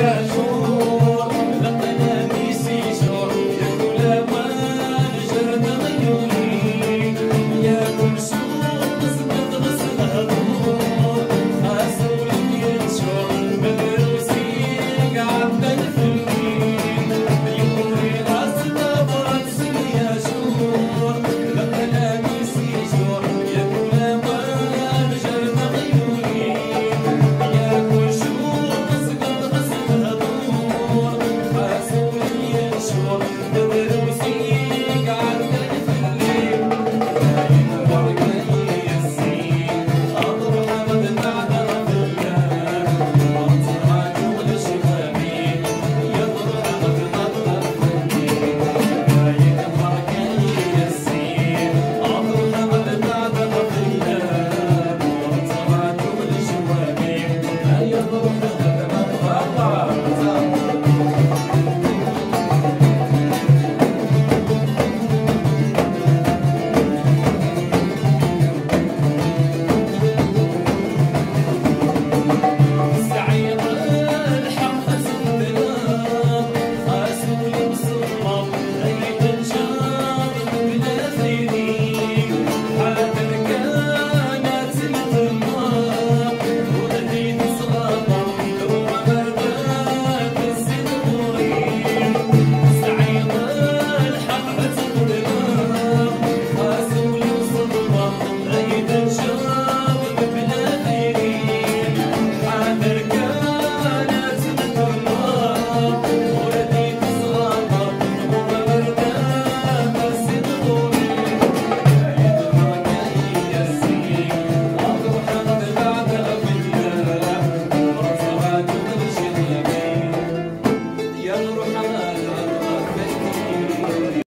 Yeah.